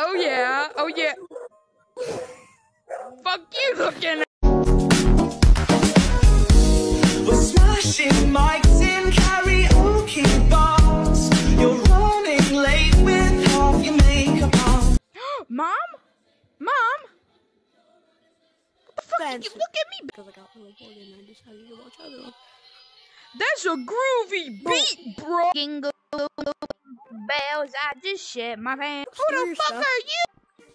Oh yeah. Oh yeah. Fuck you looking. We're smashing mics in karaoke bars. You're running late with half your makeup on. Mom? Mom? What the fuck did you look at me? Because I got really bored and I decided to watch other ones. That's a groovy beat, bro. Jingle bells, I just shit my pants. Who the fuck stuff. are you?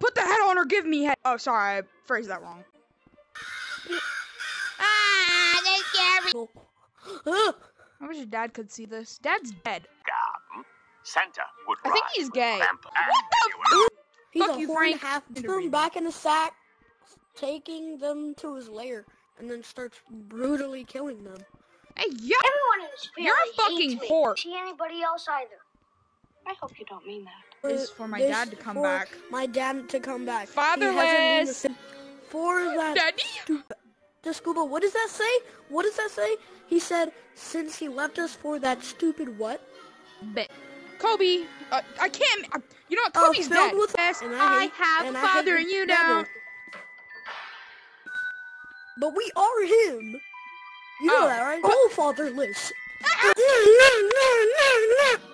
Put the head on or give me head. Oh, sorry, I phrased that wrong. ah, that's scary. I wish your dad could see this. Dad's dead. garden, Santa would I think he's gay. What the anywhere. He's Fuck a you, horned Frank. half Need to thrown read back in the sack, taking them to his lair, and then starts brutally killing them. Hey, yo! Everyone in this family You're a fucking hates me. whore. See anybody else either. I hope you don't mean that. Is This for my This dad to come for back. My dad to come back. Fatherless. hasn't the same- For that Daddy? The scuba. What does that say? What does that say? He said since he left us for that stupid what? Bet. Kobe, uh, I can't. Uh, you know what? Oh, Kobe's filled dead. with- yes, and I, I have and a I hate father the and you devil. don't. But we are him. You know Oh. that, right? Oh, fatherless.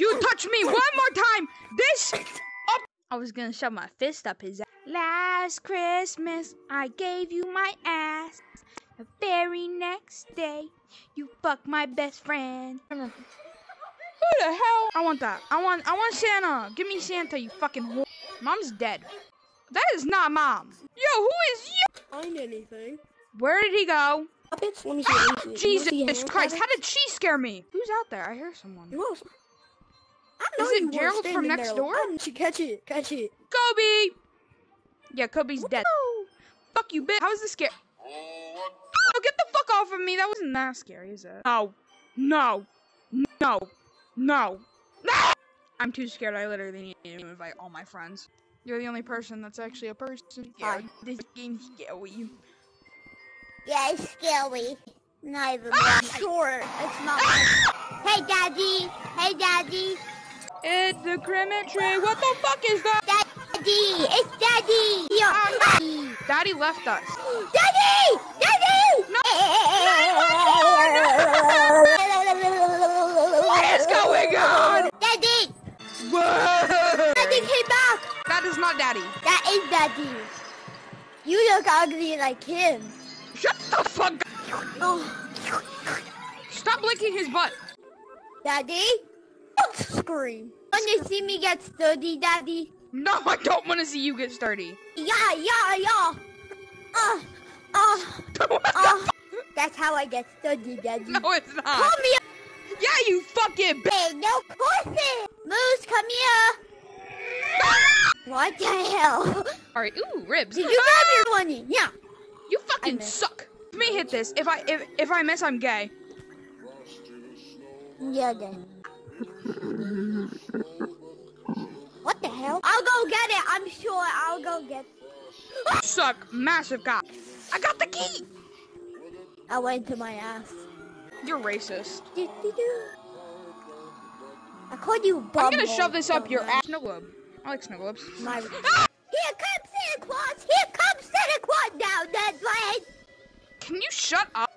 Stop beating! You touch me one more time. This. Up. I was gonna shove my fist up his ass. Last Christmas, I gave you my ass. The very next day, you fucked my best friend. Who the hell? I want that. I want. I want Santa. Give me Santa, you fucking whore. Mom's dead. That is not mom. Yo, who is you? Find anything? Where did he go? Puppets? Let me see. Let me see. You wanna Jesus Christ! How did she scare me? Who's out there? I hear someone. I know Is it you weren't Gerald from next there. door? I didn't see- Catch it, catch it. Kobe! Yeah, Kobe's dead. Fuck you, bitch. How is this scary? Oh, get the fuck off of me. That wasn't that scary, is it? No. No. No. No. No! I'm too scared. I literally need to invite all my friends. You're the only person that's actually a person. Hi. This game's scary. Yeah, it's scary. Not even Ah! Sure, it's not. hey, Daddy. Hey, Daddy. It's the cemetery. What the fuck is that? Daddy. It's Daddy. Daddy. Daddy left us. Daddy. Daddy. What is going on? Daddy. Whoa! Daddy came back. That is not Daddy. That is Daddy. You look ugly like him. Shut the fuck up. Oh, Stop licking his butt. Daddy. Don't scream. Want to see me get sturdy, Daddy? No, I don't want to see you get sturdy. Yeah, yeah, yeah. Uh, uh, uh. That's how I get sturdy, Daddy. no, it's not. Come here. Yeah, you fucking bitch. Hey, no pussy! Moose, come here! What the hell? Alright, ooh, ribs. Did you grab your money? Yeah. You fucking suck. Let me hit this. If I if if I miss, I'm gay. Yeah, then. What the hell? I'll go get it. I'm sure I'll go get it. Suck, massive cock. I got the key. I went to my ass. You're racist. Do-do-do. I called you bum. I'm gonna shove this up your ass. Snow globe. I like snow globes. My... Here comes Santa Claus! Here comes Santa Claus down that way! Can you shut up?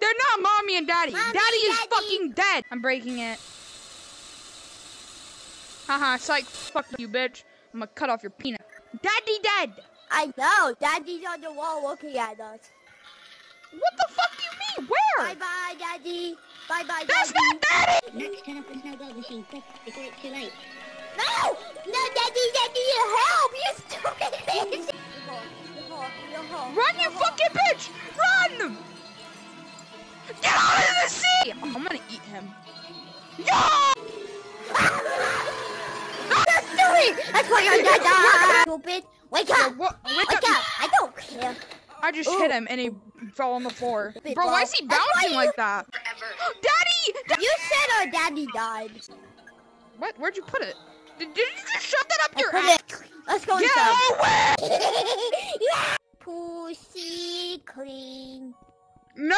They're not mommy and daddy. Mommy, daddy is fucking dead. I'm breaking it. Haha, psych. Fuck you, bitch. I'm gonna cut off your peanut. Daddy dead. I know. Daddy's on the wall looking at us. What the fuck do you mean? Where? Bye bye, Daddy. Bye bye, That's not daddy. Next, turn off the snow globe machine quick before it's too late. No! No, Daddy, Daddy, help! You stupid bitch! Run, you fucking bitch! Run! Get out of the sea! I'm gonna eat him. Yeah! You're stupid! That's why you're dead, dad! Stupid! Wake up! Wake Wake up! up! I don't care. I just hit him and he fell on the floor. Stupid Bro, why is he That's why bouncing you- like that? Daddy! Da- You said our daddy died. what? Where'd you put it? Did, did you just shove that up I your ass? it. Let's go Get inside. away! yeah. Pussy clean. No!